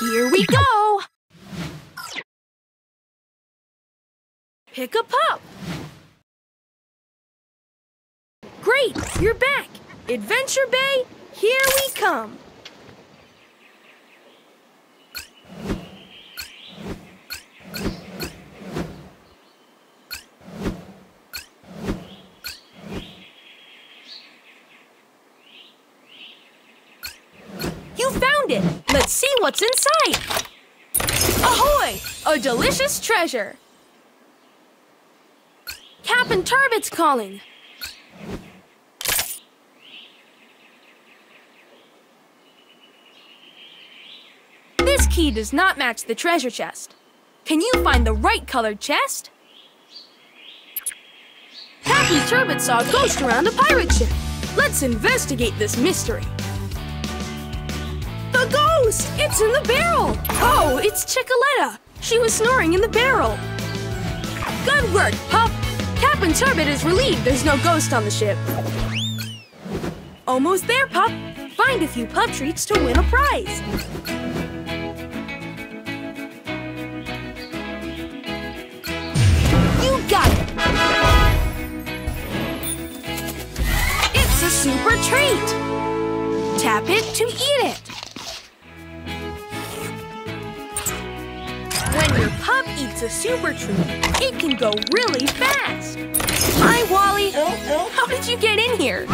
Here we go! Pick a pup! Great! You're back! Adventure Bay, here we come! You found it! Let's see what's inside! Ahoy! A delicious treasure! Captain Turbot's calling! This key does not match the treasure chest. Can you find the right colored chest? Captain Turbot saw a ghost around a pirate ship. Let's investigate this mystery. The ghost! It's in the barrel! Oh, it's Chickaletta! She was snoring in the barrel. Good work, Pup! Captain Turbot is relieved there's no ghost on the ship. Almost there, Pup! Find a few pup treats to win a prize. You got it! It's a super treat! Tap it to eat it. Eats a super treat, it can go really fast. Hi, Wally. How did you get in here?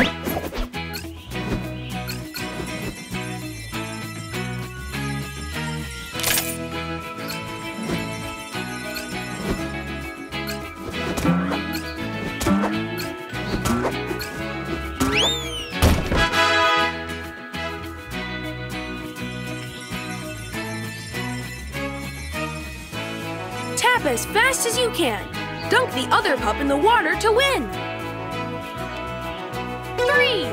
As fast as you can. Dunk the other pup in the water to win. Three,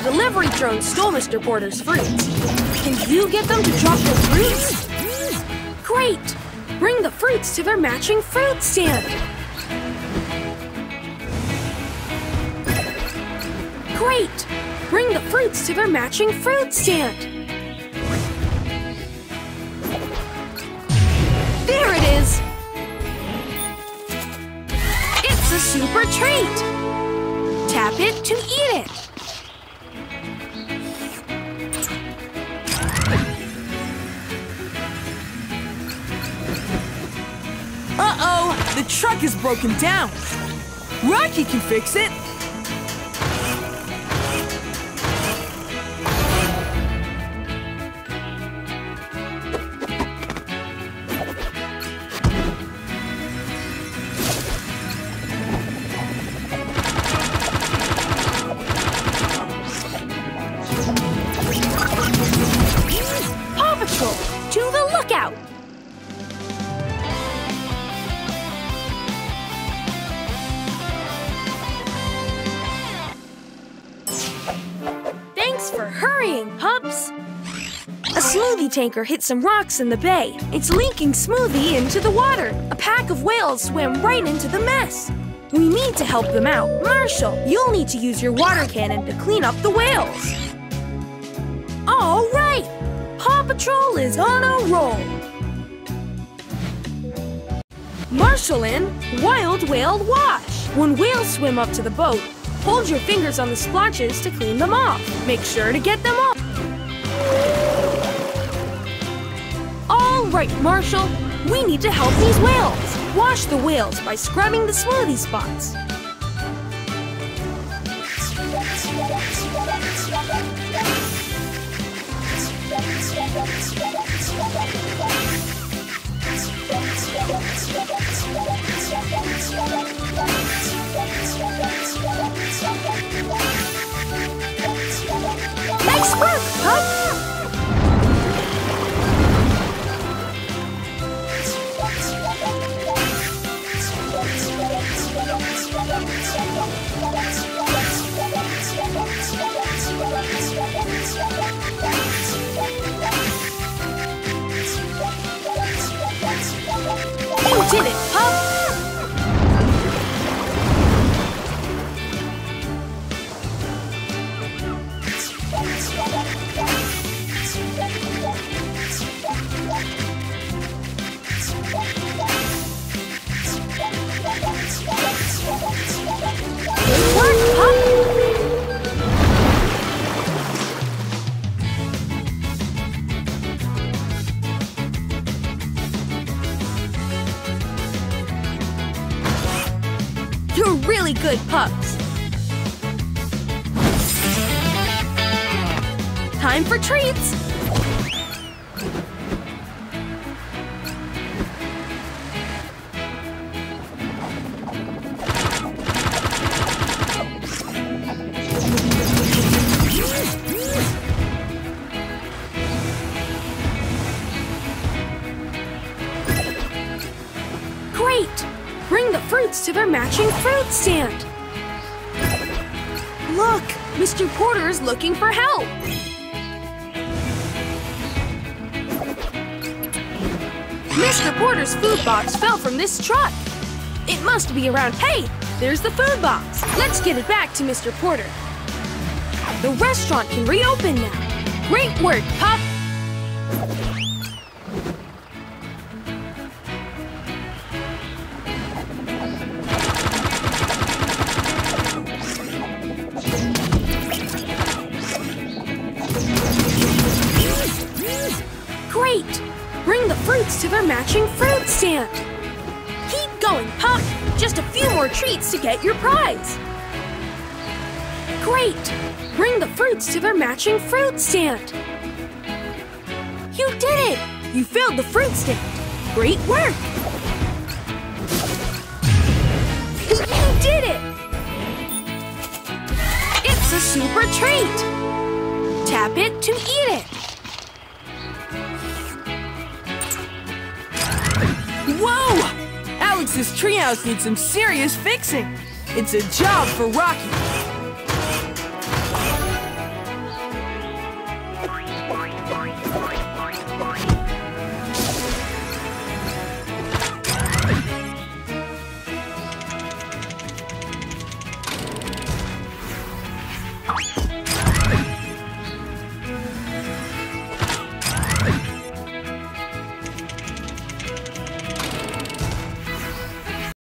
The delivery drone stole Mr. Porter's fruits. Can you get them to drop their fruits? Great! Bring the fruits to their matching fruit stand. Great! Bring the fruits to their matching fruit stand. There it is! It's a super treat! Tap it to eat it. The truck is broken down! Rocky can fix it! Smoothie tanker hit some rocks in the bay. It's leaking smoothie into the water. A pack of whales swam right into the mess. We need to help them out. Marshall, you'll need to use your water cannon to clean up the whales. All right! Paw Patrol is on a roll! Marshall in Wild Whale Wash! When whales swim up to the boat, hold your fingers on the splotches to clean them off. Make sure to get them off. Right, Marshall. We need to help these whales. Wash the whales by scrubbing the smoothie spots. did it, Pop! You're really good pups! Time for treats! Great! Bring the fruits to their matching fruit stand. Look, Mr. Porter is looking for help. Mr. Porter's food box fell from this truck. It must be around. Hey, there's the food box. Let's get it back to Mr. Porter. The restaurant can reopen now. Great work, Pup. Matching fruit stand. Keep going, Pup. Just a few more treats to get your prize. Great! Bring the fruits to their matching fruit stand. You did it! You filled the fruit stand. Great work! You did it! It's a super treat! Tap it to eat it. Whoa! Alex's treehouse needs some serious fixing. It's a job for Rocky.